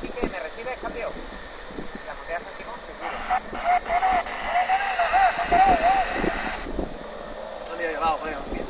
Quique, ¿me recibes, cambio? La moneda Santi seguro. No me ha llegado, vaya,